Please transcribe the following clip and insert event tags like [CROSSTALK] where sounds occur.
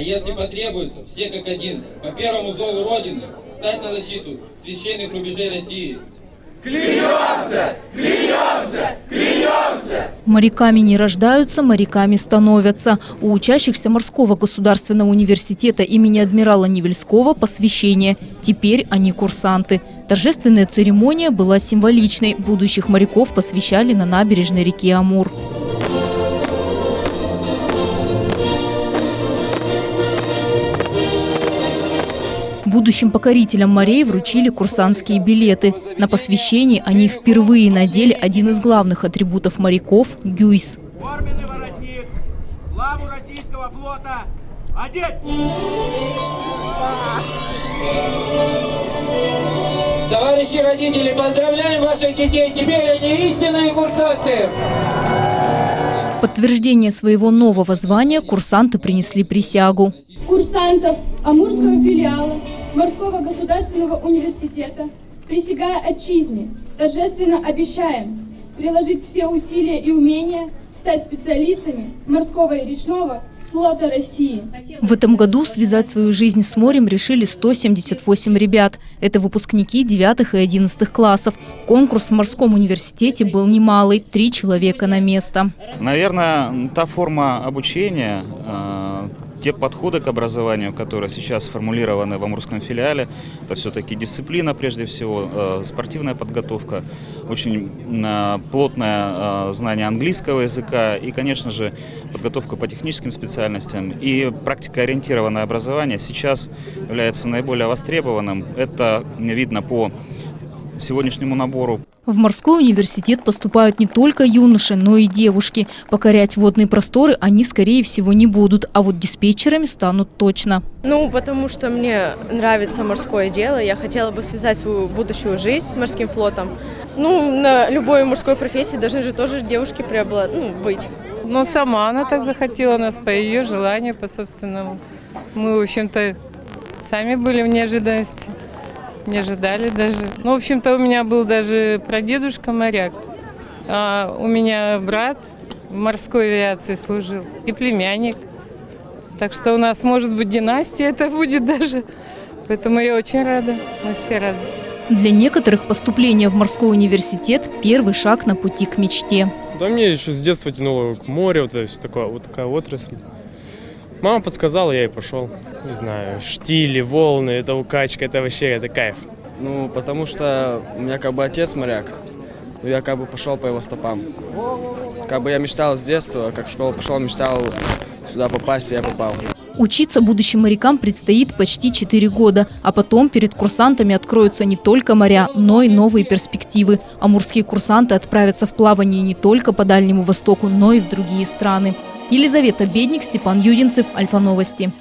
а если потребуется, все как один, по первому зову Родины, стать на защиту священных рубежей России. Клянемся! Клянемся! Клянемся! Моряками не рождаются, моряками становятся. У учащихся Морского государственного университета имени адмирала Невельского посвящение. Теперь они курсанты. Торжественная церемония была символичной. Будущих моряков посвящали на набережной реки Амур. Будущим покорителям морей вручили курсантские билеты. На посвящении они впервые надели один из главных атрибутов моряков – гюйс. Форменный воротник, славу российского флота одеть! Товарищи родители, поздравляем ваших детей! Теперь они истинные курсанты! Подтверждение своего нового звания курсанты принесли присягу. Курсантов Амурского филиала Морского государственного университета, присягая отчизне, торжественно обещаем приложить все усилия и умения стать специалистами морского и речного флота России. В этом году связать свою жизнь с морем решили 178 ребят. Это выпускники 9 и 11 классов. Конкурс в морском университете был немалый – три человека на место. Наверное, та форма обучения, э, те подходы к образованию, которые сейчас сформулированы в Амурском филиале, это все-таки дисциплина прежде всего, э, спортивная подготовка, очень э, плотное знание английского языка и, конечно же, подготовка по техническим специальностям. И практикоориентированное образование сейчас является наиболее востребованным. Это видно по сегодняшнему набору. В морской университет поступают не только юноши, но и девушки. Покорять водные просторы они, скорее всего, не будут, а вот диспетчерами станут точно. Ну, потому что мне нравится морское дело. Я хотела бы связать свою будущую жизнь с морским флотом. Ну, на любой морской профессии должны же тоже девушки преобла... ну, быть. Ну, сама она так захотела нас по ее желанию, по собственному. Мы, в общем-то, сами были в неожиданности не ожидали даже. Ну, в общем-то, у меня был даже прадедушка моряк. А у меня брат в морской авиации служил и племянник. Так что у нас, может быть, династия это будет [LAUGHS] даже. Поэтому я очень рада, мы все рады. Для некоторых поступление в морской университет – первый шаг на пути к мечте. Да мне еще с детства тянуло к морю, вот, есть такая, вот такая отрасль. Мама подсказала, я и пошел. Не знаю, штили, волны, это укачка, это вообще, это кайф. Ну, потому что у меня как бы отец моряк, я как бы пошел по его стопам. Как бы я мечтал с детства, как в школу пошел, мечтал сюда попасть, и я попал. Учиться будущим морякам предстоит почти 4 года, а потом перед курсантами откроются не только моря, но и новые перспективы. Амурские курсанты отправятся в плавание не только по Дальнему Востоку, но и в другие страны. Елизавета Бедник, Степан Юдинцев, Альфа Новости.